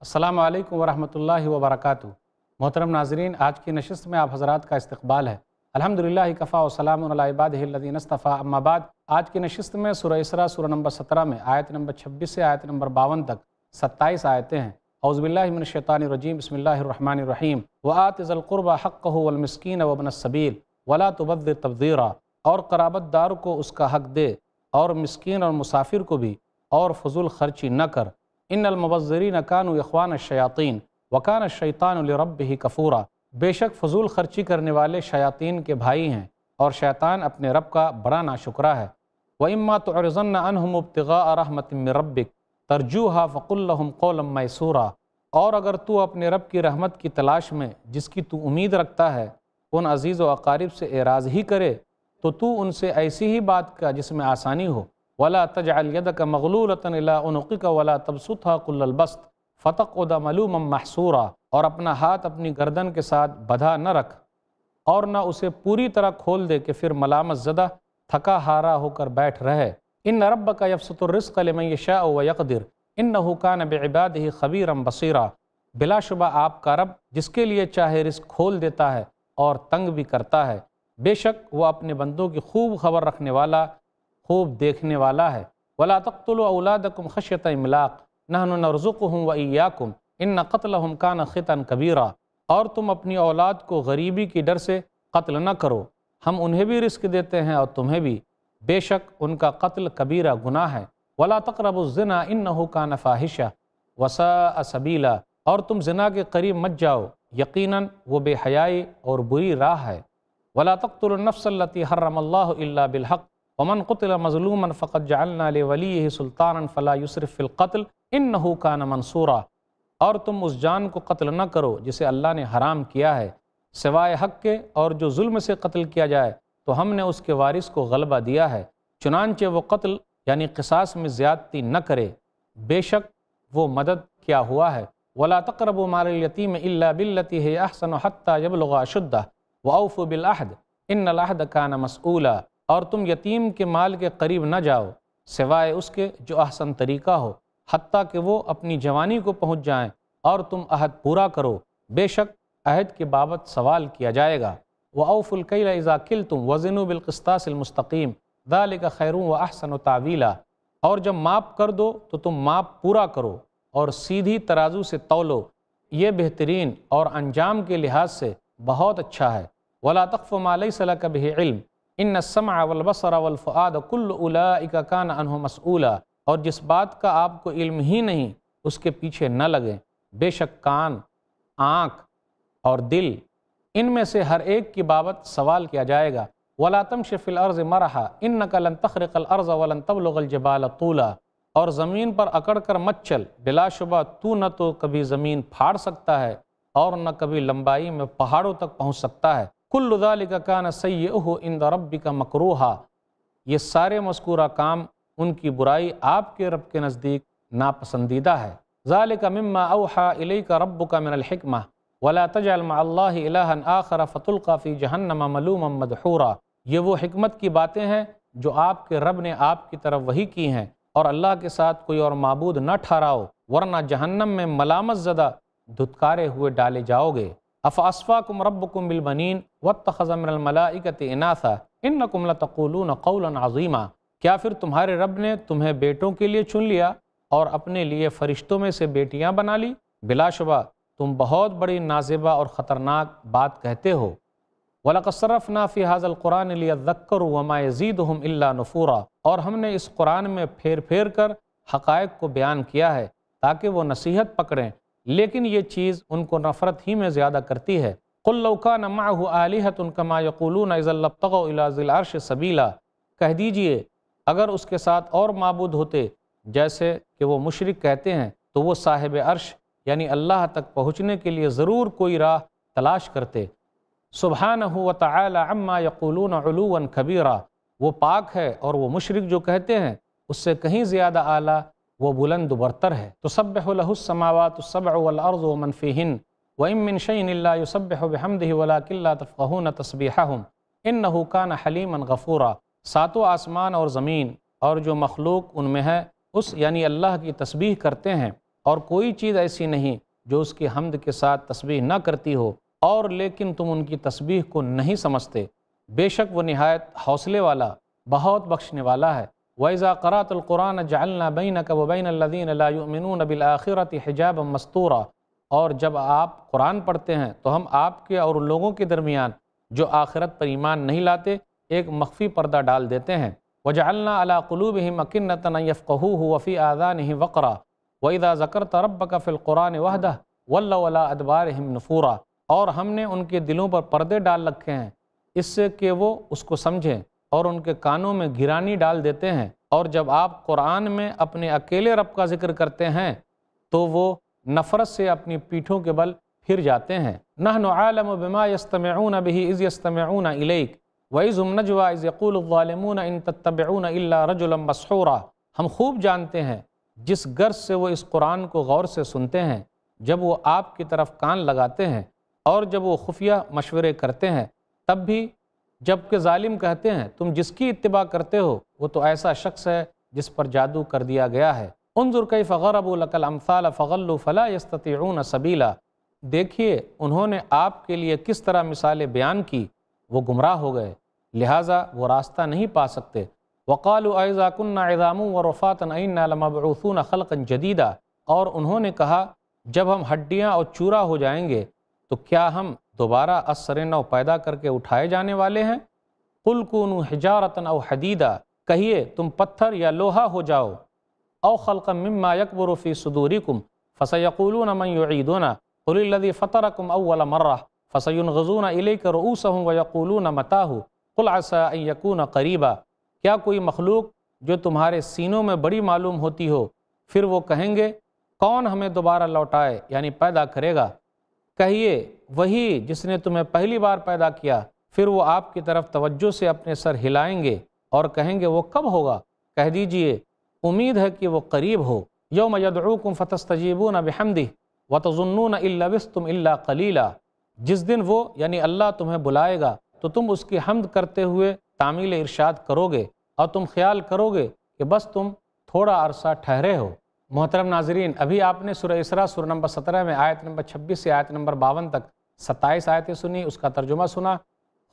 السلام علیکم ورحمۃ اللہ وبرکاتہ۔ محترم ناظرین، آج کی نشست میں آپ حضرات کا استقبال ہے۔ الحمدللہ، کفا و سلام علیہ الدین اصطفیٰ، اما بعد۔ آج کی نشست میں سورہ اسرا سورہ نمبر سترہ میں آیت نمبر چھبیس سے آیت نمبر باون تک ستائیس آیتیں ہیں۔ اوز باللہ من الشیطان الرجیم، بسم اللہ الرحمن الرحیم۔ وآت ذا القربى حقہ والمسکین وابن السبیل۔ ولا تبذر تبذیرا۔ اور قرابت دار کو اس کا حق دے۔ اور مسکین اور مسافر کو بھی۔ اور فضول خرچی نہ کر۔ ان المبذرین کانوا اخوان الشیاطین وکان الشیطان لربہ کفورا۔ بے شک فضول خرچی کرنے والے شیاطین کے بھائی ہیں اور شیطان اپنے رب کا بڑا ناشکرہ ہے۔ وَإِمَّا تُعْرِضَنَّ عَنْهُمُ ابْتِغَاءَ رَحْمَةٍ مِّن رَبِّكَ تَرْجُوهَا فَقُلْ لَهُمْ قَوْلًا مَيْسُورًا۔ اور اگر تو اپنے رب کی رحمت کی تلاش میں، جس کی تو امید رکھتا ہے، ان عزیز و اقارب سے اعراض ہی کرے، تو تو ان سے ایسی ہی بات کا جس میں آسانی ہو۔ ولا تجعل يدك مغلولة الى عنقك ولا تبسطها كل البسط. فتقعد ملوما محسورا اور اپنا ہاتھ اپنی گردن کے ساتھ بدھا نہ رکھ اور نہ اسے پوری طرح کھول دے کہ پھر ملامت زدہ تھکا ہارا ہو کر بیٹھ رہے۔ ان ربک یبسط الرزق لمن یشاء ویقدر۔ انه كان بعباده خبیرا بصیرا۔ بلا شبہ آپ کا رب جس کے لیے چاہے رزق کھول دیتا ہے اور تنگ بھی کرتا ہے۔ بے شک وہ اپنے بندوں کی خوب خبر رکھنے والا خوب دیکھنے والا ہے۔ ولا تقتلوا اولادکم خشیت املاق نحن نرزقهم وایاکم ان قتلهم کان خطا کبیرا اور تم اپنی اولاد کو غریبی کی ڈر سے قتل نہ کرو۔ ہم انہیں بھی رزق دیتے ہیں اور تمہیں بھی۔ بے شک ان کا قتل کبیرہ گناہ ہے۔ ولا تقربوا الزنا انه کان فاحشہ وساء سبیلا اور تم زنا کے قریب مت جاؤ۔ یقیناً وہ بے حیائی اور بری راہ ہے۔ ولا تقتلوا النفس التي حرم الله الا بالحق ومن قتل مظلوما فقد جعلنا لوليه سلطانا فلا يسرف في القتل انه كان منصورا۔ اور تم اس جان کو قتل نہ کرو جسے اللہ نے حرام کیا ہے۔ سوائے حق کے اور جو ظلم سے قتل کیا جائے، تو ہم نے اس کے وارث کو غلبہ دیا ہے۔ چنانچہ وہ قتل یعنی قصاص میں زیادتی نہ کرے۔ بے شک وہ مدد کیا ہوا ہے۔ ولا تقربوا مال اليتيم الا بالتي هي احسن حتى يبلغ اشده واوفوا بالعهد ان العهد كان مسؤولا اور تم یتیم کے مال کے قریب نہ جاؤ، سوائے اس کے جو احسن طریقہ ہو، حتیٰ کہ وہ اپنی جوانی کو پہنچ جائیں اور تم عہد پورا کرو۔ بے شک عہد کے بابت سوال کیا جائے گا۔ وہ اوف القیل ازاکل تم وزن و بالقسطاس المستقیم دال کا خیروں و احسن و تعویلا اور جب ماپ کر دو تو تم ماپ پورا کرو اور سیدھی ترازو سے تولو یہ بہترین اور انجام کے لحاظ سے بہت اچھا ہے۔ ولا تقف ما لیس لک به علم۔ ان السمع والبصر والفؤاد کل اولئک کان عنہ مسئولا اور جس بات کا آپ کو علم ہی نہیں، اس کے پیچھے نہ لگیں۔ بے شک کان، آنکھ اور دل، ان میں سے ہر ایک کی بابت سوال کیا جائے گا۔ ولا تمش فی الارض مرحا انک لن تخرق الارض ولن تبلغ الجبال طولا۔ اور زمین پر اکڑ کر مت چل، بلا شبہ تو نہ تو کبھی زمین پھاڑ سکتا ہے اور نہ کبھی لمبائی میں پہاڑوں تک پہنچ سکتا ہے۔ کل ذالک کان سیئہ عند ربک مکروہا۔ یہ سارے مذکورہ کام ان کی برائی آپ کے رب کے نزدیک ناپسندیدہ ہے۔ ذالک مما اوحا الیک ربک من الحکمہ۔ ولا تجعل مع اللہ الہا آخر فتلقا فی جہنم ملوما مدحورا۔ یہ وہ حکمت کی باتیں ہیں جو آپ کے رب نے آپ کی طرف وہی کی ہیں۔ اور اللہ کے ساتھ کوئی اور معبود نہ ٹھہراؤ، ورنہ جہنم میں ملامت زدہ دھتکارے ہوئے ڈالے جاؤ گے۔ افاسفاکم ربکم بالبنین واتخذ من الملائکت اناثا انکم لتقولون قولا عظیما کیا پھر تمہارے رب نے تمہیں بیٹوں کے لیے چن لیا اور اپنے لیے فرشتوں میں سے بیٹیاں بنا لی؟ بلا شبہ، تم بہت بڑی نازبہ اور خطرناک بات کہتے ہو۔ وَلَقَدْ صَرَفْنَا فِي هَذَا الْقُرْآنِ لِيَذَّكَّرُوا وَمَا يَزِيدُهُمْ إِلَّا نُفُورًا۔ اور ہم نے اس قرآن میں پھیر پھیر کر حقائق کو بیان کیا ہے تاکہ وہ نصیحت پکڑیں۔ لیکن یہ چیز ان کو نفرت ہی میں زیادہ کرتی ہے۔ قُلْ لَوْ كَانَ مَعْهُ آلِهَةٌ كَمَا يَقُولُونَ إِذَا لَبْتَغَوْا إِلَى ذِي الْعَرْشِ سَبِيلًا کہہ دیجیے، اگر اس کے ساتھ اور معبود ہوتے، جیسے کہ وہ مشرک کہتے ہیں، تو وہ صاحب عرش یعنی اللہ تک پہنچنے کے لیے ضرور کوئی راہ تلاش کرتے۔ سبحانہ و تعالی عما یقولون علوا کبیرا۔ وہ پاک ہے اور وہ مشرک جو کہتے ہیں، اس سے کہیں زیادہ اعلیٰ وہ بلند برتر ہے۔ تصبح له السماوات السبع والارض ومن فيهن وان من شيء الا يسبح بحمده ولكن لا تفقهون تسبيحهم انه كان حليما غفورا۔ ساتوں آسمان اور زمین اور جو مخلوق ان میں ہے، اس یعنی اللہ کی تسبیح کرتے ہیں۔ اور کوئی چیز ایسی نہیں جو اس کی حمد کے ساتھ تسبیح نہ کرتی ہو۔ اور لیکن تم ان کی تسبیح کو نہیں سمجھتے۔ بے شک وہ نہایت حوصلے والا، بہت بخشنے والا ہے۔ وَإِذَا قَرَاتُ الْقُرْآنَ جَعَلْنَا بَيْنَكَ وَبَيْنَ الَّذِينَ لَا يُؤْمِنُونَ بِالْآخِرَةِ حِجَابًا مَسْتُورًا اور جب آپ قرآن پڑھتے ہیں تو ہم آپ کے اور لوگوں کے درمیان جو آخرت پر ایمان نہیں لاتے، ایک مخفی پردہ ڈال دیتے ہیں۔ وَجَعَلْنَا عَلَىٰ قُلُوبِهِمْ مَكِنَّةً يَفْقَهُوهُ وَفِي آذَانِهِمْ وَقْرًا۔ وَإِذَا ذَكَرْتَ رَبَّكَ فِي الْقُرْآنِ وَحْدَهُ وَلَّوْا عَلَىٰ أَدْبَارِهِمْ نُفُورًا۔ اور ہم نے ان کے دلوں پر پردے ڈال رکھے ہیں، اس سے کہ وہ اس کو سمجھیں۔ اور ان کے کانوں میں گرانی ڈال دیتے ہیں۔ اور جب آپ قرآن میں اپنے اکیلے رب کا ذکر کرتے ہیں، تو وہ نفرت سے اپنی پیٹھوں کے بل پھر جاتے ہیں۔ نحن عالم بما يستمعون به اذ يستمعون الیک وَإِذُمْ نَجْوَا إِذْ يَقُولُ الظَّالِمُونَ إِن تَتَّبِعُونَ إِلَّا رَجُلًا مَسْحُورًا۔ ہم خوب جانتے ہیں، جس غرض سے وہ اس قرآن کو غور سے سنتے ہیں، جب وہ آپ کی طرف کان لگاتے ہیں اور جب وہ خفیہ مشورے کرتے ہیں، تب بھی جبکہ ظالم کہتے ہیں، تم جس کی اتباع کرتے ہو، وہ تو ایسا شخص ہے جس پر جادو کر دیا گیا ہے۔ انظر کیف غربوا لک الامثال فغلوا فلا يستطيعون سبیلا۔ دیکھیے، انہوں نے آپ کے لیے کس طرح مثالیں بیان کی، وہ گمراہ ہو گئے۔ لہٰذا وہ راستہ نہیں پا سکتے۔ وقالوا اذا كنا عظام ورفاتا انا لمبعوثون خلقا جديدا اور انہوں نے کہا، جب ہم ہڈیاں اور چورا ہو جائیں گے، تو کیا ہم دوبارہ اثر نو پیدا کر کے اٹھائے جانے والے ہیں۔ قل كونوا حجارتا او حدیدا، کہیے تم پتھر یا لوہا ہو جاؤ۔ او خلقا مما يكبر في صدوركم فسيقولون من يعيدنا قل الذي فطركم اول مره فسينغضون اليك رؤوسهم ويقولون متاه قل عسى ان يكون قریبا۔ کیا کوئی مخلوق جو تمہارے سینوں میں بڑی معلوم ہوتی ہو، پھر وہ کہیں گے، کون ہمیں دوبارہ لوٹائے یعنی پیدا کرے گا؟ کہیے، وہی جس نے تمہیں پہلی بار پیدا کیا، پھر وہ آپ کی طرف توجہ سے اپنے سر ہلائیں گے اور کہیں گے وہ کب ہوگا؟ کہہ دیجیے، امید ہے کہ وہ قریب ہو۔ یوم یدعوکم فتستجیبون بحمدہ وتظنون الا بستم الا قلیلا۔ جس دن وہ یعنی اللہ تمہیں بلائے گا، تو تم اس کی حمد کرتے ہوئے تعمیل ارشاد کرو گے اور تم خیال کرو گے کہ بس تم تھوڑا عرصہ ٹھہرے ہو۔ محترم ناظرین، ابھی آپ نے سورہ اسراء، سورہ نمبر سترہ میں آیت نمبر چھبیس سے آیت نمبر باون تک ستائیس آیتیں سنی، اس کا ترجمہ سنا۔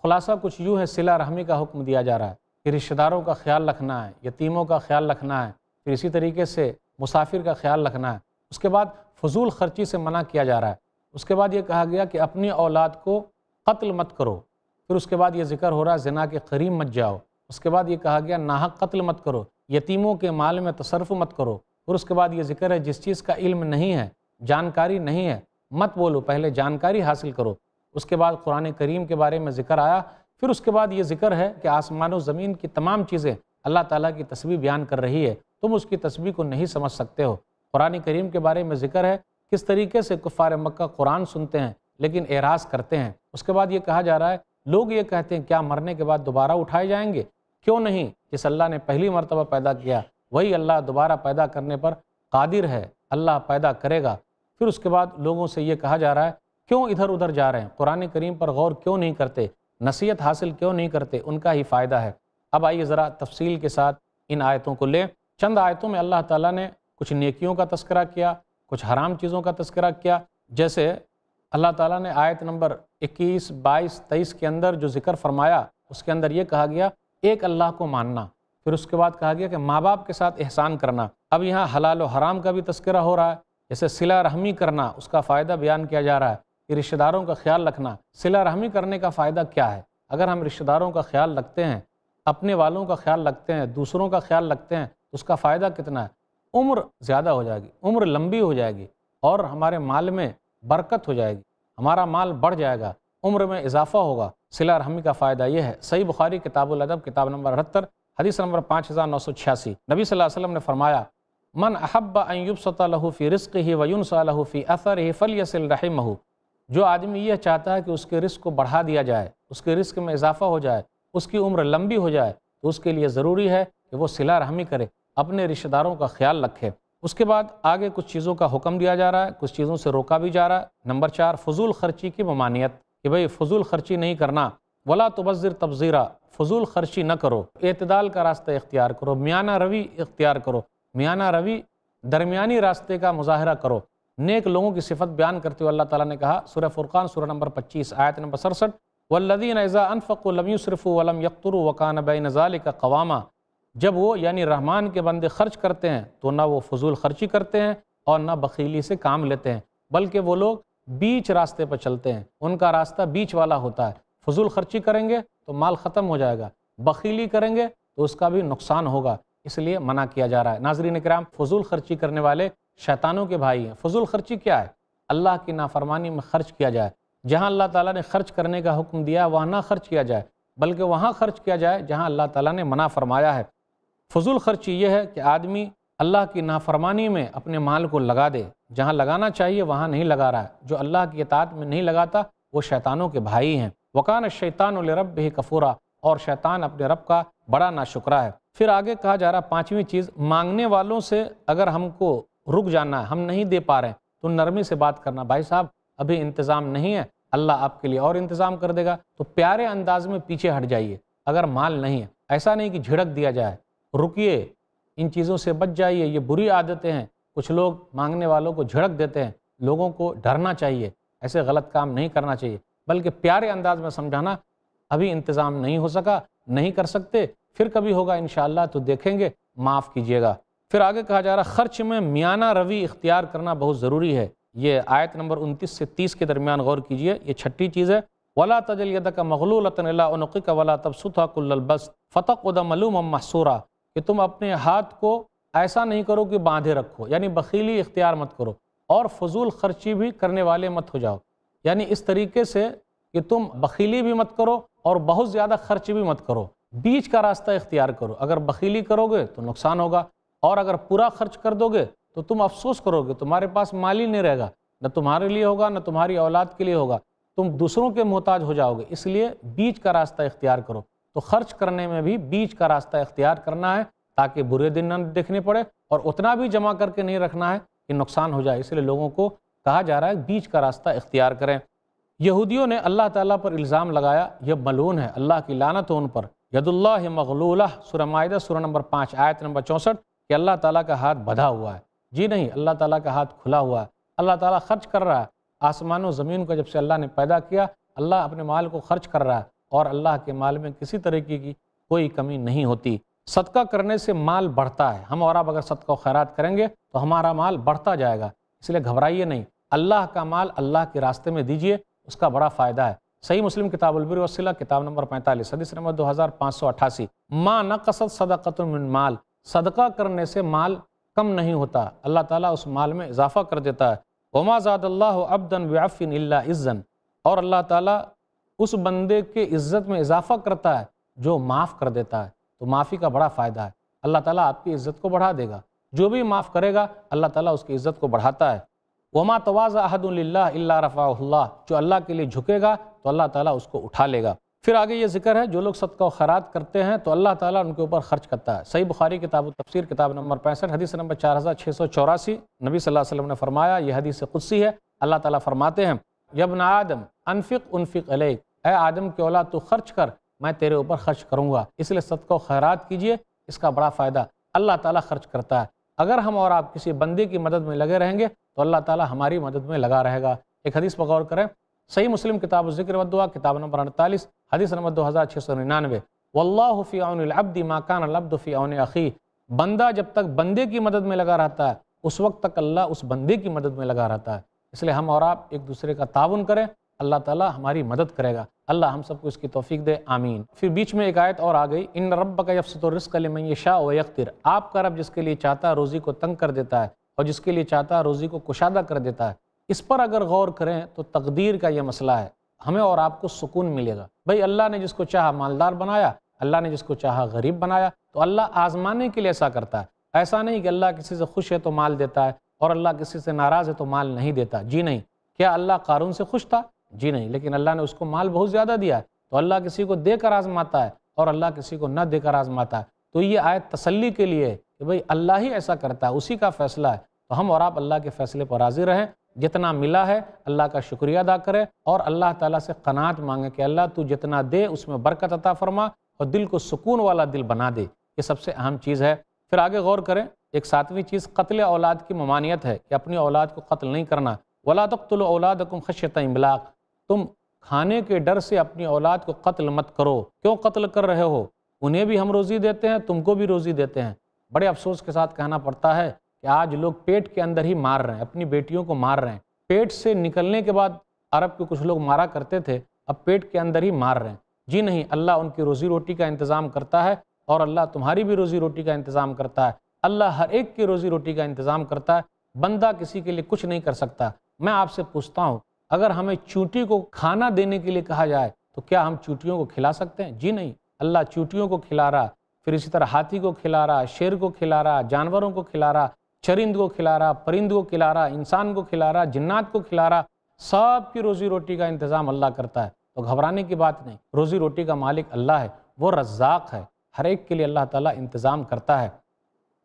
خلاصہ، کچھ یوں ہے، صلہ رحمی کا حکم دیا جا رہا ہے۔ کہ رشتہ داروں کا خیال رکھنا ہے، یتیموں کا خیال رکھنا ہے، پھر اسی طریقے سے مسافر کا خیال رکھنا ہے۔ اس کے بعد فضول خرچی سے منع کیا جا رہا ہے۔ اس کے بعد یہ کہا گیا کہ اپنی اولاد کو قتل مت کرو۔ پھر اس کے بعد یہ ذکر ہو رہا ہے، زنا کے قریب مت جاؤ۔ اس کے بعد یہ کہا گیا، ناحق قتل مت کرو، یتیموں کے مال میں تصرف مت کرو۔ پھر اس کے بعد یہ ذکر ہے، جس چیز کا علم نہیں ہے، جانکاری نہیں ہے، مت بولو، پہلے جانکاری حاصل کرو۔ اس کے بعد قرآن کریم کے بارے میں ذکر آیا، پھر اس کے بعد یہ ذکر ہے کہ آسمان و زمین کی تمام چیزیں اللہ تعالیٰ کی تصویر بیان کر رہی ہے۔ تم اس کی تصویر کو نہیں سمجھ سکتے ہو۔ قرآن کریم کے بارے میں ذکر ہے، کس طریقے سے کفار مکہ قرآن سنتے ہیں، لیکن اعراض کرتے ہیں۔ اس کے بعد یہ کہا جا رہا ہے، لوگ یہ کہتے ہیں، کیا مرنے کے بعد دوبارہ اٹھائے جائیں گے؟ کیوں نہیں؟ جس اللہ نے پہلی مرتبہ پیدا کیا وہی اللہ دوبارہ پیدا کرنے پر قادر ہے، اللہ پیدا کرے گا۔ پھر اس کے بعد لوگوں سے یہ کہا جا رہا ہے، کیوں ادھر ادھر جا رہے ہیں؟ قرآن کریم پر غور کیوں نہیں کرتے؟ نصیحت حاصل کیوں نہیں کرتے؟ ان کا ہی فائدہ ہے۔ اب آئیے ذرا تفصیل کے ساتھ ان آیتوں کو لیں۔ چند آیتوں میں اللہ تعالیٰ نے کچھ نیکیوں کا تذکرہ کیا، کچھ حرام چیزوں کا تذکرہ کیا۔ جیسے اللہ تعالیٰ نے آیت نمبر اکیس، بائیس، تیئیس کے اندر جو ذکر فرمایا، اس کے اندر یہ کہا گیا، ایک اللہ کو ماننا۔ پھر اس کے بعد کہا گیا کہ ماں باپ کے ساتھ احسان کرنا۔ اب یہاں حلال و حرام کا بھی تذکرہ ہو رہا ہے۔ جیسے صلہ رحمی کرنا، اس کا فائدہ بیان کیا جا رہا ہے۔ کہ رشتہ داروں کا خیال رکھنا۔ صلہ رحمی کرنے کا فائدہ کیا ہے؟ اگر ہم رشتہ داروں کا خیال رکھتے ہیں، اپنے والوں کا خیال رکھتے ہیں، دوسروں کا خیال رکھتے ہیں، تو اس کا فائدہ کتنا ہے؟ عمر زیادہ ہو جائے گی، عمر لمبی ہو جائے گی اور ہمارے مال میں برکت ہو جائے گی۔ ہمارا مال بڑھ جائے گا، عمر میں اضافہ ہوگا۔ صلہ رحمی کا فائدہ یہ ہے۔ صحیح بخاری کتاب الادب، کتاب نمبر اٹھتر حدیث نمبر پانچ ہزار نو سو چھیاسی۔ نبی صلی اللہ علیہ وسلم نے فرمایا، من احب ان یبسط له فی رزق ہی له فی اثر ہی فلیصل رحمہ جو آدمی یہ چاہتا ہے کہ اس کے رزق کو بڑھا دیا جائے، اس کے رزق میں اضافہ ہو جائے، اس کی عمر لمبی ہو جائے، تو اس کے لیے ضروری ہے کہ وہ صلہ رحمی کرے، اپنے رشتہ داروں کا خیال رکھے۔ اس کے بعد آگے کچھ چیزوں کا حکم دیا جا رہا ہے، کچھ چیزوں سے روکا بھی جا رہا ہے۔ نمبر چار، فضول خرچی کی ممانعت، کہ بھئی فضول خرچی نہیں کرنا، ولا تبذر تبذیرہ فضول خرچی نہ کرو، اعتدال کا راستہ اختیار کرو، میانہ روی اختیار کرو، میانہ روی درمیانی راستے کا مظاہرہ کرو۔ نیک لوگوں کی صفت بیان کرتے ہوئے اللہ تعالیٰ نے کہا، سورہ فرقان، سورہ نمبر پچیس، آیت نمبر سرسٹھ والذین اذا انفقوا لم يسرفوا ولم يقتروا وكان بین ذلك قواما۔ جب وہ یعنی رحمان کے بندے خرچ کرتے ہیں، تو نہ وہ فضول خرچی کرتے ہیں اور نہ بخیلی سے کام لیتے ہیں، بلکہ وہ لوگ بیچ راستے پر چلتے ہیں۔ ان کا راستہ بیچ والا ہوتا ہے۔ فضول خرچی کریں گے تو مال ختم ہو جائے گا، بخیلی کریں گے تو اس کا بھی نقصان ہوگا۔ اس لیے منع کیا جا رہا ہے۔ ناظرین کرام، فضول خرچی کرنے والے شیطانوں کے بھائی ہیں۔ فضول خرچی کیا ہے؟ اللہ کی نافرمانی میں خرچ کیا جائے۔ جہاں اللہ تعالیٰ نے خرچ کرنے کا حکم دیا، وہاں نہ خرچ کیا جائے، بلکہ وہاں خرچ کیا جائے جہاں اللہ تعالیٰ نے منع فرمایا ہے۔ فضول خرچی یہ ہے کہ آدمی اللہ کی نافرمانی میں اپنے مال کو لگا دے۔ جہاں لگانا چاہیے، وہاں نہیں لگا رہا ہے۔ جو اللہ کی اطاعت میں نہیں لگاتا، وہ شیطانوں کے بھائی ہیں۔ وکان شیطان الرب ہی کفورا، اور شیطان اپنے رب کا بڑا ناشکرہ ہے۔ پھر آگے کہا جا رہا پانچویں چیز، مانگنے والوں سے اگر ہم کو رک جانا ہے، ہم نہیں دے پا رہے ہیں، تو نرمی سے بات کرنا۔ بھائی صاحب، ابھی انتظام نہیں ہے، اللہ آپ کے لیے اور انتظام کر دے گا، تو پیارے انداز میں پیچھے ہٹ جائیے۔ اگر مال نہیں ہے، ایسا نہیں کہ جھڑک دیا جائے۔ رکیے، ان چیزوں سے بچ جائیے، یہ بری عادتیں ہیں۔ کچھ لوگ مانگنے والوں کو جھڑک دیتے ہیں، لوگوں کو ڈرنا چاہیے، ایسے غلط کام نہیں کرنا چاہیے۔ بلکہ پیارے انداز میں سمجھانا ابھی انتظام نہیں ہو سکا، نہیں کر سکتے، پھر کبھی ہوگا انشاءاللہ تو دیکھیں گے، معاف کیجیے گا۔ پھر آگے کہا جا رہا، خرچ میں میانہ روی اختیار کرنا بہت ضروری ہے۔ یہ آیت نمبر انتیس سے تیس کے درمیان غور کیجیے، یہ چھٹی چیز ہے۔ ولا تجل یدک مغلولۃ اللہ عنقک ولا تبسطها كل البسط فتقعد ملوما محصورا۔ کہ تم اپنے ہاتھ کو ایسا نہیں کرو کہ باندھے رکھو یعنی بخیلی اختیار مت کرو۔ اور فضول خرچی بھی کرنے والے مت ہو جاؤ۔ یعنی اس طریقے سے کہ تم بخیلی بھی مت کرو اور بہت زیادہ خرچ بھی مت کرو۔ بیچ کا راستہ اختیار کرو۔ اگر بخیلی کرو گے تو نقصان ہوگا اور اگر پورا خرچ کر دو گے تو تم افسوس کرو گے، تمہارے پاس مال ہی نہیں رہے گا۔ نہ تمہارے لیے ہوگا، نہ تمہاری اولاد کے لیے ہوگا۔ تم دوسروں کے محتاج ہو جاؤ گے، اس لیے بیچ کا راستہ اختیار کرو۔ تو خرچ کرنے میں بھی بیچ کا راستہ اختیار کرنا ہے تاکہ برے دن نہ دیکھنے پڑے اور اتنا بھی جمع کر کے نہیں رکھنا ہے کہ نقصان ہو جائے۔ اس لیے لوگوں کو کہا جا رہا ہے، بیچ کا راستہ اختیار کریں۔ یہودیوں نے اللہ تعالیٰ پر الزام لگایا، یہ ملون ہے، اللہ کی لانت ہو ان پر۔ ید اللہ مغلولہ، سورہ معاہدہ سورہ نمبر پانچ، آیت نمبر چونسٹھ، کہ اللہ تعالیٰ کا ہاتھ بدھا ہوا ہے۔ جی نہیں، اللہ تعالیٰ کا ہاتھ کھلا ہوا ہے۔ اللہ تعالیٰ خرچ کر رہا ہے۔ آسمان و زمین کو جب سے اللہ نے پیدا کیا، اللہ اپنے مال کو خرچ کر رہا ہے اور اللہ کے مال میں کسی طریقے کی کوئی کمی نہیں ہوتی۔ صدقہ کرنے سے مال بڑھتا ہے۔ ہم اور آپ اگر صدقہ و خیرات کریں گے تو ہمارا مال بڑھتا جائے گا۔ اس لیے گھبرائیے نہیں۔ اللہ کا مال اللہ کے راستے میں دیجیے، اس کا بڑا فائدہ ہے۔ صحیح مسلم کتاب البر وسیلہ کتاب نمبر پینتالیس، حدیث نمبر دو ہزار پانچ سو اٹھاسی۔ ماں نقصد صدقۃ من مال۔ صدقہ کرنے سے مال کم نہیں ہوتا۔ اللہ تعالیٰ اس مال میں اضافہ کر دیتا ہے۔ وما زاد اللہ عبدن وعفن اللہ عزن اور اللہ تعالیٰ اس بندے کے عزت میں اضافہ کرتا ہے جو معاف کر دیتا ہے۔ تو معافی کا بڑا فائدہ ہے۔ اللہ تعالیٰ آپ کی عزت کو بڑھا دے گا۔ جو بھی معاف کرے گا، اللہ تعالیٰ اس کی عزت کو بڑھاتا ہے۔ وما تواز احد اللہ اللہ رفع اللہ جو اللہ کے لیے جھکے گا، تو اللہ تعالیٰ اس کو اٹھا لے گا۔ پھر آگے یہ ذکر ہے، جو لوگ صدقہ و خیرات کرتے ہیں، تو اللہ تعالیٰ ان کے اوپر خرچ کرتا ہے۔ صحیح بخاری کتاب و تفسیر، کتاب نمبر پینسٹھ، حدیث نمبر چار ہزار چھ سو چوراسی۔ نبی صلی اللہ علیہ وسلم نے فرمایا، یہ حدیث قدسی ہے۔ اللہ تعالیٰ فرماتے ہیں، یبن آدم انفق انفق علیک اے آدم کے اولاد تو خرچ کر؟ میں تیرے اوپر خرچ کروں گا۔ اس لیے صدقہ و خیرات کیجیے اس کا بڑا فائدہ اللہ تعالیٰ خرچ کرتا ہے۔ اگر ہم اور آپ کسی بندے کی مدد میں لگے رہیں گے، تو اللہ تعالیٰ ہماری مدد میں لگا رہے گا۔ ایک حدیث پر غور کریں۔ صحیح مسلم کتاب و ذکر کتاب نمبر انتالیس، حدیث نمبر دو ہزار چھ سو ننانوے۔ واللہ فی عون العبد ما کان العبد فی عون اخی۔ بندہ جب تک بندے کی مدد میں لگا رہتا ہے، اس وقت تک اللہ اس بندے کی مدد میں لگا رہتا ہے۔ اس لیے ہم اور آپ ایک دوسرے کا تعاون کریں، اللہ تعالیٰ ہماری مدد کرے گا۔ اللہ ہم سب کو اس کی توفیق دے، آمین۔ پھر بیچ میں ایک آیت اور آ گئی، ان رب کا یفسط و رزق لمن یشاء و یقتر آپ کا رب جس کے لیے چاہتا ہے روزی کو تنگ کر دیتا ہے اور جس کے لیے چاہتا ہے روزی کو کشادہ کر دیتا ہے، اس پر اگر غور کریں تو تقدیر کا یہ مسئلہ ہے۔ ہمیں اور آپ کو سکون ملے گا۔ بھائی، اللہ نے جس کو چاہا مالدار بنایا، اللہ نے جس کو چاہا غریب بنایا، تو اللہ آزمانے کے لیے ایسا کرتا ہے۔ ایسا نہیں کہ اللہ کسی سے خوش ہے تو مال دیتا ہے اور اللہ کسی سے ناراض ہے تو مال نہیں دیتا۔ جی نہیں۔ کیا اللہ قارون سے خوش تھا؟ جی نہیں، لیکن اللہ نے اس کو مال بہت زیادہ دیا ہے۔ تو اللہ کسی کو دے کر آزماتا ہے اور اللہ کسی کو نہ دے کر آزماتا ہے۔ تو یہ آیت تسلی کے لیے کہ بھئی اللہ ہی ایسا کرتا ہے، اسی کا فیصلہ ہے۔ تو ہم اور آپ اللہ کے فیصلے پر راضی رہیں۔ جتنا ملا ہے اللہ کا شکریہ ادا کرے اور اللہ تعالیٰ سے قناعت مانگے کہ اللہ تو جتنا دے اس میں برکت عطا فرما اور دل کو سکون والا دل بنا دے۔ یہ سب سے اہم چیز ہے۔ پھر آگے غور کریں، ایک ساتویں چیز قتل اولاد کی ممانعت ہے کہ اپنی اولاد کو قتل نہیں کرنا۔ ولا تقتل اولادکم خشیت املاق تم کھانے کے ڈر سے اپنی اولاد کو قتل مت کرو۔ کیوں قتل کر رہے ہو؟ انہیں بھی ہم روزی دیتے ہیں، تم کو بھی روزی دیتے ہیں۔ بڑے افسوس کے ساتھ کہنا پڑتا ہے کہ آج لوگ پیٹ کے اندر ہی مار رہے ہیں، اپنی بیٹیوں کو مار رہے ہیں۔ پیٹ سے نکلنے کے بعد عرب کے کچھ لوگ مارا کرتے تھے، اب پیٹ کے اندر ہی مار رہے ہیں۔ جی نہیں، اللہ ان کی روزی روٹی کا انتظام کرتا ہے اور اللہ تمہاری بھی روزی روٹی کا انتظام کرتا ہے۔ اللہ ہر ایک کی روزی روٹی کا انتظام کرتا ہے، بندہ کسی کے لیے کچھ نہیں کر سکتا۔ میں آپ سے پوچھتا ہوں اگر ہمیں چونٹی کو کھانا دینے کے لیے کہا جائے تو کیا ہم چونٹیوں کو کھلا سکتے ہیں؟ جی نہیں۔ اللہ چونٹیوں کو کھلا رہا، پھر اسی طرح ہاتھی کو کھلا رہا، شیر کو کھلا رہا، جانوروں کو کھلا رہا، چرند کو کھلا رہا، پرند کو کھلا رہا، انسان کو کھلا رہا، جنات کو کھلا رہا، سب کی روزی روٹی کا انتظام اللہ کرتا ہے۔ تو گھبرانے کی بات نہیں، روزی روٹی کا مالک اللہ ہے، وہ رزاق ہے، ہر ایک کے لیے اللہ تعالیٰ انتظام کرتا ہے۔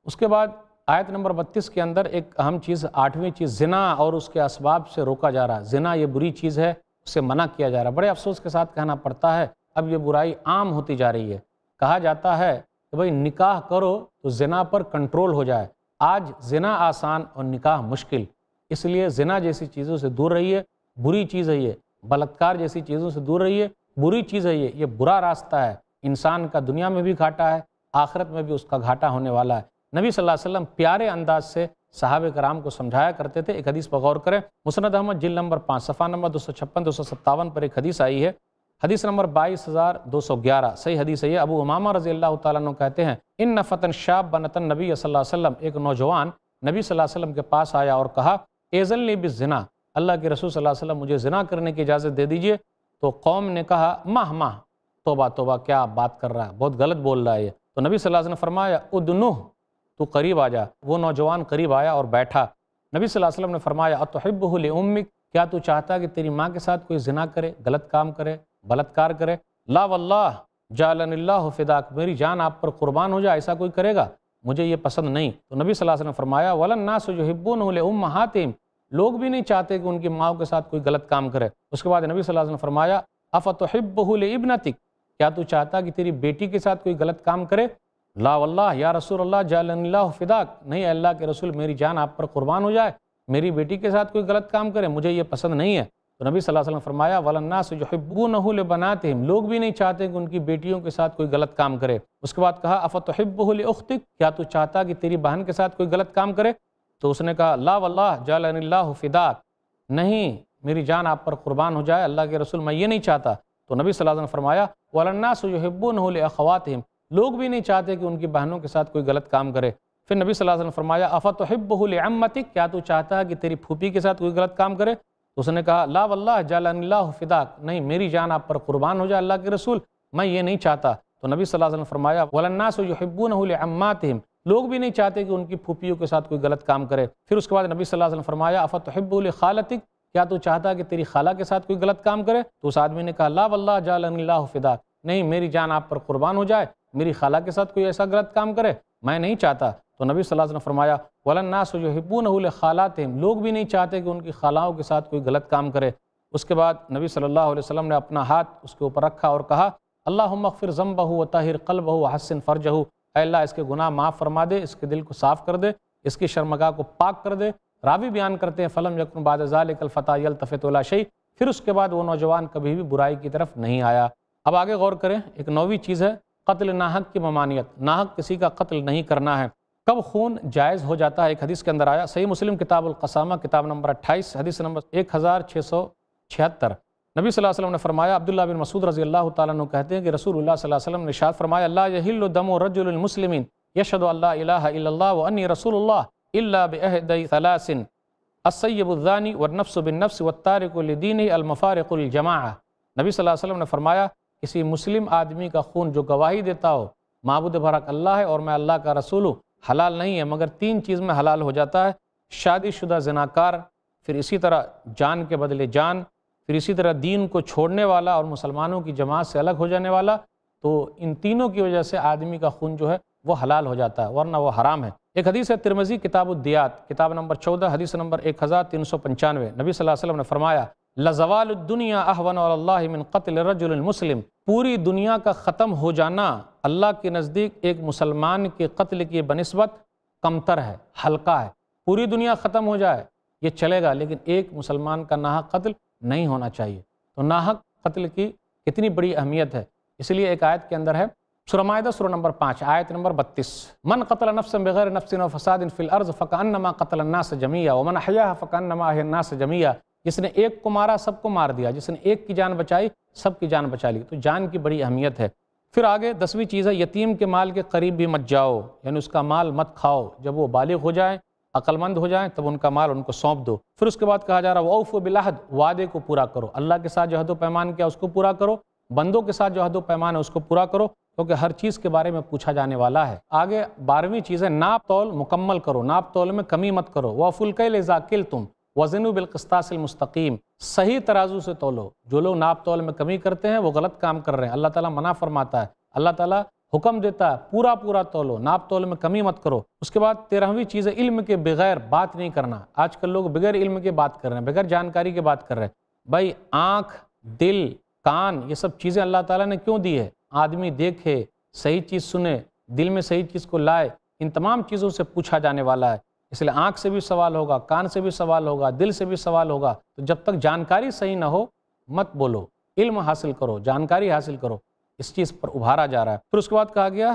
اس کے بعد آیت نمبر بتیس کے اندر ایک اہم چیز، آٹھویں چیز، زنا اور اس کے اسباب سے روکا جا رہا ہے۔ زنا یہ بری چیز ہے، اسے منع کیا جا رہا ہے۔ بڑے افسوس کے ساتھ کہنا پڑتا ہے، اب یہ برائی عام ہوتی جا رہی ہے۔ کہا جاتا ہے کہ بھائی نکاح کرو تو زنا پر کنٹرول ہو جائے۔ آج زنا آسان اور نکاح مشکل۔ اس لیے زنا جیسی چیزوں سے دور رہیے، بری چیز ہے یہ۔ بلتکار جیسی چیزوں سے دور رہیے، بری چیز ہے یہ۔ یہ برا راستہ ہے۔ انسان کا دنیا میں بھی گھاٹا ہے، آخرت میں بھی اس کا گھاٹا ہونے والا ہے۔ نبی صلی اللہ علیہ وسلم پیارے انداز سے صحابہ کرام کو سمجھایا کرتے تھے، ایک حدیث پر غور کریں۔ مسند احمد جل نمبر پانچ، صفحہ نمبر دو سو چھپن، دو سو ستاون پر ایک حدیث آئی ہے۔ حدیث نمبر بائیس ہزار دو سو گیارہ، صحیح حدیث ہے یہ۔ ابو امامہ رضی اللہ تعالیٰ عنہ کہتے ہیں، ان نفتن شاب بنتن نبی صلی اللہ علیہ وسلم، ایک نوجوان نبی صلی اللہ علیہ وسلم کے پاس آیا اور کہا ایزل لی بزنا اللہ کے رسول صلی اللہ علیہ وسلم مجھے زنا کرنے کی اجازت دے دیجیے۔ تو قوم نے کہا، ماہ ماہ، توبہ توبہ، کیا بات کر رہا ہے؟ بہت غلط بول رہا ہے یہ۔ تو نبی صلی اللہ علیہ وسلم نے فرمایا، ادنوہ تو قریب آ جا۔ وہ نوجوان قریب آیا اور بیٹھا۔ نبی صلی اللہ علیہ وسلم نے فرمایا اتحبہ لامک کیا تو چاہتا کہ تیری ماں کے ساتھ کوئی زنا کرے، غلط کام کرے، بلتکار کرے؟ لا واللہ جعلن اللہ فداک میری جان آپ پر قربان ہو جائے، ایسا کوئی کرے گا؟ مجھے یہ پسند نہیں۔ تو نبی صلی اللہ علیہ وسلم نے فرمایا، ولن وَلَنَّاسُ يُحِبُّونَهُ لِأُمَّهَاتِهِمْ لوگ بھی نہیں چاہتے کہ ان کی ماؤں کے ساتھ کوئی غلط کام کرے۔ اس کے بعد نبی صلی اللہ علیہ وسلم نے فرمایا افتحبہ لابنتک، کیا تو چاہتا کہ تیری بیٹی کے ساتھ کوئی غلط کام کرے؟ لا واللہ، یا رسول اللہ جعل اللہ فداک. نہیں اللہ کے رسول، میری جان آپ پر قربان ہو جائے. میری بیٹی کے ساتھ کوئی غلط کام کرے، مجھے یہ پسند نہیں ہے. تو نبی صلی اللہ علیہ وسلم فرمایا، ولناس یحبونہ لبناتہم لوگ بھی نہیں چاہتے کہ ان کی بیٹیوں کے ساتھ کوئی غلط کام کرے. اس کے بعد کہا افتحبہ لاختک کیا تو چاہتا کہ تیری بہن کے ساتھ کوئی غلط کام کرے؟ تو اس نے کہا، لا واللہ جعل اللہ فداک. نہیں، میری جان آپ پر قربان ہو جائے، اللہ کے رسول، میں یہ نہیں چاہتا. تو نبی صلی اللہ علیہ وسلم فرمایا، وَلَنَّاسُ يُحِبُّونَهُ لِأَخَوَاتِهِمْ. لوگ بھی نہیں چاہتے کہ ان کی بہنوں کے ساتھ کوئی غلط کام کرے۔ پھر نبی صلی اللہ علیہ وسلم فرمایا، أَفَتُحِبُّهُ لِعَمَّتِكْ؟ کیا تو چاہتا ہے کہ تیری پھوپی کے ساتھ کوئی غلط کام کرے؟ تو اس نے کہا، لا واللہ جعلن اللہ فداک. نہیں، میری جان آپ پر قربان ہو جائے اللہ کے رسول، میں یہ نہیں چاہتا۔ تو نبی صلی اللہ علیہ وسلم فرمایا وَلَنَّاسُ يُحِبُّونَهُ لِعَمَّاتِهِمْ. لوگ بھی نہیں چاہتے کہ ان کی پھوپیوں کے ساتھ کوئی غلط کام کرے۔ پھر اس کے بعد نبی صلی اللہ علیہ وسلم فرمایا افتحب خالتک کیا تو چاہتا کہ تیری خالہ کے ساتھ کوئی غلط کام کرے؟ تو اس آدمی نے کہا، لا واللہ جعلن اللہ فداک. نہیں، میری جان آپ پر قربان ہو جائے میری خالہ کے ساتھ کوئی ایسا غلط کام کرے؟ میں نہیں چاہتا۔ تو نبی صلی اللہ علیہ وسلم فرمایا وَلَنَّاسُ يُحِبُّونَهُ لِخَالَاتِهِمْ۔ لوگ بھی نہیں چاہتے کہ ان کی خالاؤں کے ساتھ کوئی غلط کام کرے۔ اس کے بعد نبی صلی اللہ علیہ وسلم نے اپنا ہاتھ اس کے اوپر رکھا اور کہا، اللہم اغفر ذنبہ وطہر قلبہ وحسن فرجہ۔ اے اللہ، اس کے گناہ معاف فرما دے، اس کے دل کو صاف کر دے، اس کی شرمگاہ کو پاک کر دے۔ راوی بیان کرتے ہیں، فلم یکن بعد ذالک الفتح یلتفت اللہ شیء پھر اس کے بعد وہ نوجوان کبھی بھی برائی کی طرف نہیں آیا۔ اب آگے غور کریں، ایک نووی چیز ہے۔ قتل ناحق کی ممانیت ناحق کسی کا قتل نہیں کرنا ہے۔ کب خون جائز ہو جاتا ہے؟ ایک حدیث کے اندر آیا۔ صحیح مسلم کتاب القسامہ، کتاب نمبر اٹھائیس، حدیث نمبر ایک ہزار چھ سو چھہتر۔ نبی صلی اللہ علیہ وسلم نے فرمایا، عبداللہ بن مسعود رضی اللہ تعالیٰ عنہ کہتے ہیں کہ رسول اللہ صلی اللہ علیہ وسلم نے شاد فرمایا اللہ یحل دم و رجل المسلمین، یشہد اللہ الہ الا اللہ و انی رسول اللہ الا بعہدی ثلاث السیب الزانی والنفس بالنفس والتارک لدین المفارق الجماع نبی صلی اللہ علیہ وسلم نے فرمایا کسی مسلم آدمی کا خون جو گواہی دیتا ہو، معبود بھرک اللہ ہے اور میں اللہ کا رسول ہوں، حلال نہیں ہے، مگر تین چیز میں حلال ہو جاتا ہے۔ شادی شدہ زناکار، پھر اسی طرح جان کے بدلے جان، پھر اسی طرح دین کو چھوڑنے والا اور مسلمانوں کی جماعت سے الگ ہو جانے والا۔ تو ان تینوں کی وجہ سے آدمی کا خون جو ہے وہ حلال ہو جاتا ہے، ورنہ وہ حرام ہے۔ ایک حدیث ہے ترمزی کتاب الدیات، کتاب نمبر چودہ، حدیث نمبر ایک ہزار تین سو پنچانوے۔ نبی صلی اللہ علیہ وسلم نے فرمایا، لزوال الدنیا احون اللہ من قتل رجل المسلم۔ پوری دنیا کا ختم ہو جانا اللہ کے نزدیک ایک مسلمان کے قتل کی بنسبت کمتر ہے، ہلکا ہے۔ پوری دنیا ختم ہو جائے، یہ چلے گا، لیکن ایک مسلمان کا ناحق قتل نہیں ہونا چاہیے۔ تو ناحق قتل کی کتنی بڑی اہمیت ہے؟ اس لیے ایک آیت کے اندر ہے، سورہ معاہدہ سورہ نمبر پانچ، آیت نمبر بتیس۔ من قتل نفس بغیر نفس و فساد فی الارض فکانما قتل الناس جمیعہ ومن حیاہ فکانما احیا الناس جمیعہ جس نے ایک کو مارا، سب کو مار دیا۔ جس نے ایک کی جان بچائی، سب کی جان بچا لی۔ تو جان کی بڑی اہمیت ہے۔ پھر آگے دسویں چیز ہے، یتیم کے مال کے قریب بھی مت جاؤ۔ یعنی اس کا مال مت کھاؤ۔ جب وہ بالغ ہو جائیں عقل مند ہو جائیں، تب ان کا مال ان کو سونپ دو۔ پھر اس کے بعد کہا جا رہا ہے وعف و بلاحد وعدے کو پورا کرو۔ اللہ کے ساتھ جو حد و پیمان کیا، اس کو پورا کرو۔ بندوں کے ساتھ جو حد و پیمان ہے، اس کو پورا کرو۔ کیونکہ ہر چیز کے بارے میں پوچھا جانے والا ہے۔ آگے بارہویں چیز ہے، ناپ تول مکمل کرو۔ ناپ تول میں کمی مت کرو۔ وہ فلقِ ذاکل تم وزن بالقسطاس المستقیم صحیح ترازو سے تولو جو لوگ ناپ تول میں کمی کرتے ہیں، وہ غلط کام کر رہے ہیں۔ اللہ تعالیٰ منع فرماتا ہے۔ اللہ تعالیٰ حکم دیتا ہے، پورا پورا تولو ناپ تول میں کمی مت کرو۔ اس کے بعد تیرہویں چیز ہے، علم کے بغیر بات نہیں کرنا۔ آج کل لوگ بغیر علم کے بات کر رہے ہیں، بغیر جانکاری کے بات کر رہے ہیں۔ بھائی، آنکھ، دل، کان، یہ سب چیزیں اللہ تعالیٰ نے کیوں دی ہے؟ آدمی دیکھے، صحیح چیز سنے، دل میں صحیح چیز کو لائے، ان تمام چیزوں سے پوچھا جانے والا ہے۔ اس لیے آنکھ سے بھی سوال ہوگا، کان سے بھی سوال ہوگا، دل سے بھی سوال ہوگا، تو جب تک جانکاری صحیح نہ ہو، مت بولو، علم حاصل کرو، جانکاری حاصل کرو، اس چیز پر ابھارا جا رہا ہے۔ پھر اس کے بعد کہا گیا،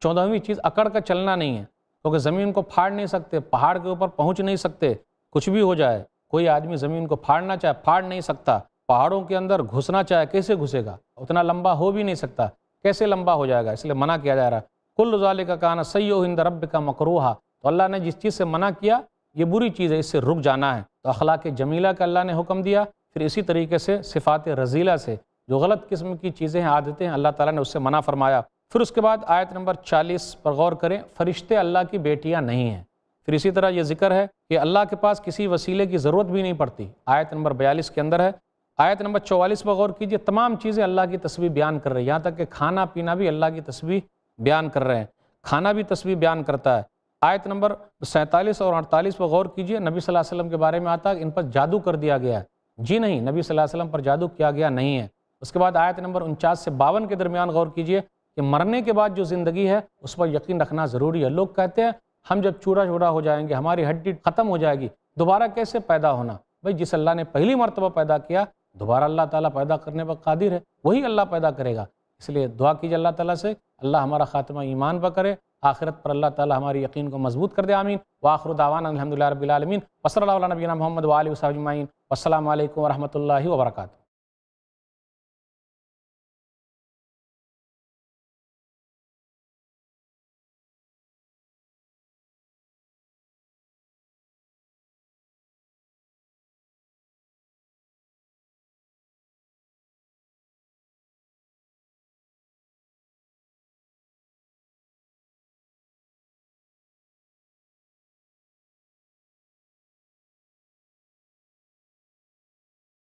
چودہویں چیز، اکڑ کا چلنا نہیں ہے، کیونکہ زمین کو پھاڑ نہیں سکتے، پہاڑ کے اوپر پہنچ نہیں سکتے، کچھ بھی ہو جائے، کوئی آدمی زمین کو پھاڑنا چاہے، پھاڑ نہیں سکتا، پہاڑوں کے اندر گھسنا چاہے، کیسے گھسے گا؟ اتنا لمبا ہو بھی نہیں سکتا، کیسے لمبا ہو جائے گا؟ اس لیے منع کیا جا رہا ہے۔ کل رضال کا کہنا سیو ہند رب کا مکروہا تو اللہ نے جس چیز سے منع کیا، یہ بری چیز ہے، اس سے رک جانا ہے۔ تو اخلاق جمیلہ کا اللہ نے حکم دیا۔ پھر اسی طریقے سے صفات رضیلہ سے جو غلط قسم کی چیزیں ہیں، عادتیں ہیں، اللہ تعالیٰ نے اس سے منع فرمایا۔ پھر اس کے بعد آیت نمبر چالیس پر غور کریں، فرشتے اللہ کی بیٹیاں نہیں ہیں۔ پھر اسی طرح یہ ذکر ہے کہ اللہ کے پاس کسی وسیلے کی ضرورت بھی نہیں پڑتی۔ آیت نمبر بیالیس کے اندر ہے۔ آیت نمبر چوالیس پر غور کیجیے، تمام چیزیں اللہ کی تصویر بیان کر رہے ہیں۔ یہاں تک کہ کھانا پینا بھی اللہ کی تصویر بیان کر رہے ہیں۔ کھانا بھی تصویر بیان کرتا ہے۔ آیت نمبر سینتالیس اور اڑتالیس پر غور کیجیے، نبی صلی اللہ علیہ وسلم کے بارے میں آتا ہے ان پر جادو کر دیا گیا ہے۔ جی نہیں، نبی صلی اللہ علیہ وسلم پر جادو کیا گیا نہیں ہے۔ اس کے بعد آیت نمبر انچاس سے باون کے درمیان غور کیجیے کہ مرنے کے بعد جو زندگی ہے، اس پر یقین رکھنا ضروری ہے۔ لوگ کہتے ہیں، ہم جب چورا چورا ہو جائیں گے، ہماری ہڈی ختم ہو جائے گی، دوبارہ کیسے پیدا ہونا؟ بھائی، جس اللہ نے پہلی مرتبہ پیدا کیا، دوبارہ اللہ تعالیٰ پیدا کرنے پر قادر ہے، وہی اللہ پیدا کرے گا۔ اس لیے دعا کیجیے اللہ تعالیٰ سے، اللہ ہمارا خاتمہ ایمان پر کرے۔ آخرت پر اللہ تعالیٰ ہماری یقین کو مضبوط کر دے، آمین۔ واخر دعوانا الحمد للہ رب العالمین۔ وصلی اللہ علیہ نبینا محمد علیہ وصحمین السلام علیکم ورحمۃ اللہ وبرکاتہ۔